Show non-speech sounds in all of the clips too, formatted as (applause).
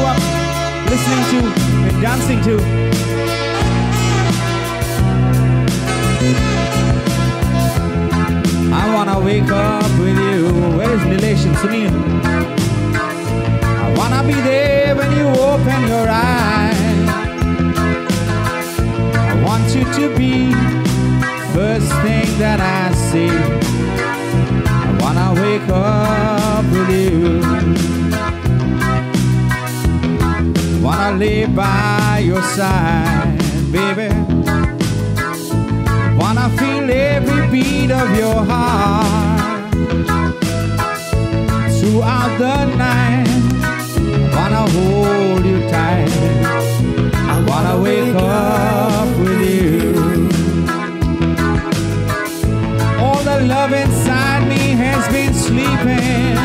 grew up listening to and dancing to. I wanna wake up with you. Where is Nilesh and Sunil? I wanna be there when you open your eyes. I want you to be first thing that I see. I wanna wake up with you. Wanna live by your side, baby. Wanna feel every beat of your heart throughout the night. Wanna hold you tight. I wanna wake up with you. All the love inside me has been sleeping,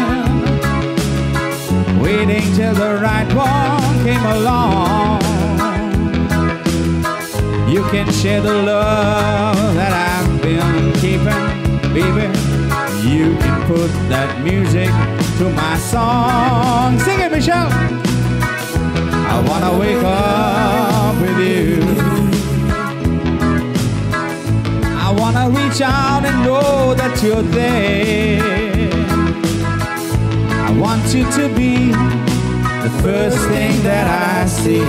waiting till the right one came along. You can share the love that I've been keeping, baby. You can put that music to my song. Sing it, Michelle. I wanna wake up with you. I wanna reach out and know that you're there. I want you to be the first thing that I see.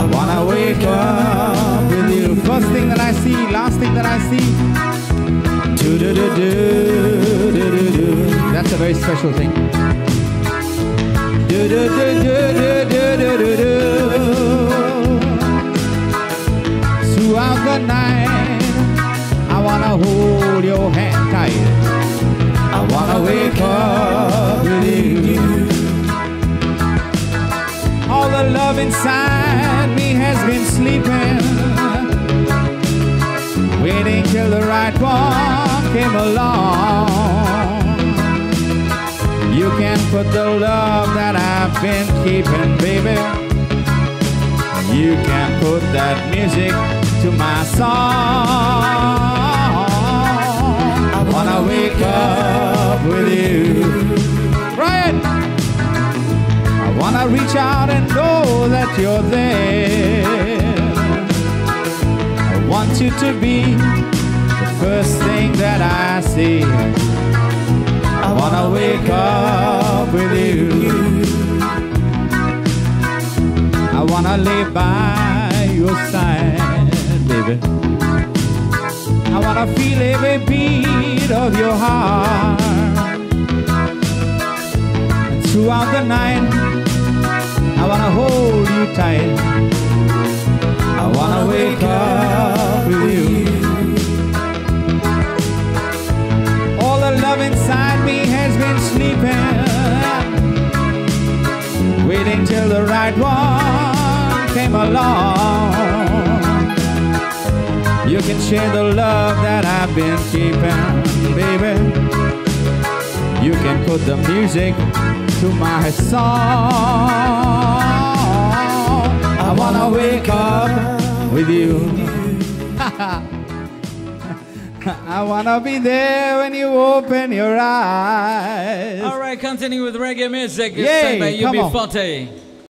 I wanna wake up with you. First thing that I see, last thing that I see. That's a very special thing. Throughout the night, I wanna hold your hand tight. I wanna wake up with you. All the love inside me has been sleeping, waiting till the right one came along. You can put the love that I've been keeping, baby. You can put that music to my song. I wanna wake up with you. Bryan! I wanna reach out and know that you're there. I want you to be the first thing that I see. I wanna wake up with you. I wanna live by your side, baby. I wanna feel every beat of your heart. Tight. I wanna wake up with you. All the love inside me has been sleeping, waiting till the right one came along. You can share the love that I've been keeping, baby. You can put the music to my song. I up with you. (laughs) I wanna be there when you open your eyes. All right, continuing with reggae music. Yay, Sang by come on. UB40.